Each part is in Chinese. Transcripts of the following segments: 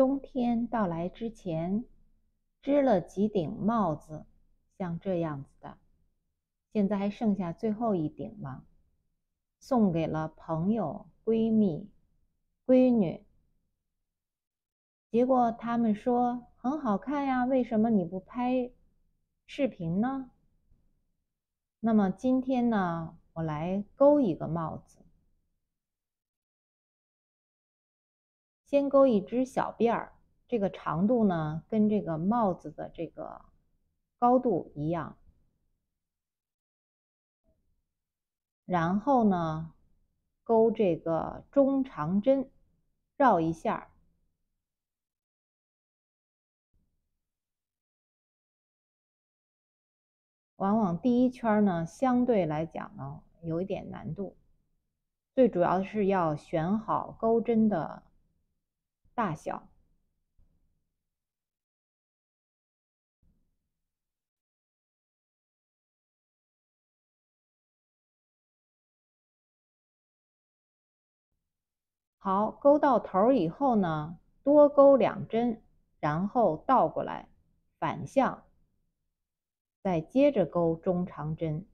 冬天到来之前，织了几顶帽子，像这样子的。现在还剩下最后一顶了，送给了朋友、闺蜜、闺女。结果他们说很好看呀，为什么你不拍视频呢？那么今天呢，我来钩一个帽子。先钩一只小辫儿，这个长度呢跟这个帽子的这个高度一样。然后呢，钩这个中长针，绕一下。往往第一圈呢，相对来讲呢，有一点难度。最主要是要选好钩针的。大小，好，钩到头以后呢，多钩两针，然后倒过来，反向，再接着钩中长针。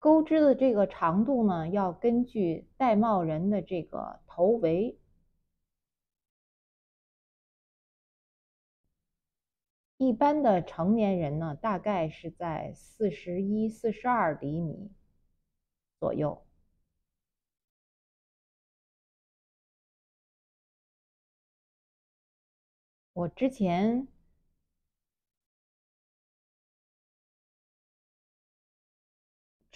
钩织的这个长度呢，要根据戴帽人的这个头围。一般的成年人呢，大概是在四十一、四十二厘米左右。我之前。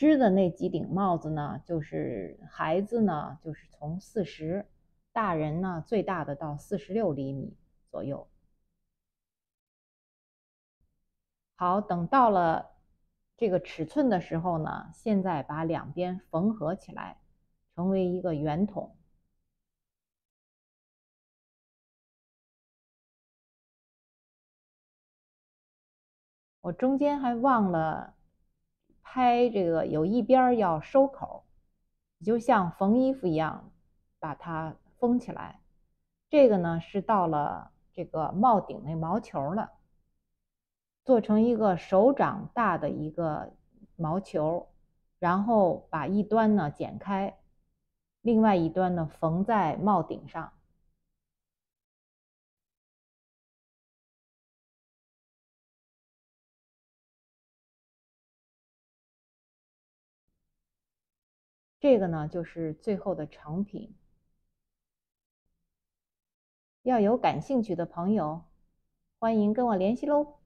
织的那几顶帽子呢，就是孩子呢，就是从四十，大人呢最大的到四十六厘米左右。好，等到了这个尺寸的时候呢，现在把两边缝合起来，成为一个圆筒。我中间还忘了。拍这个有一边要收口，就像缝衣服一样，把它封起来。这个呢是到了这个帽顶那毛球了，做成一个手掌大的一个毛球，然后把一端呢剪开，另外一端呢缝在帽顶上。这个呢，就是最后的成品。要有感兴趣的朋友，欢迎跟我联系喽。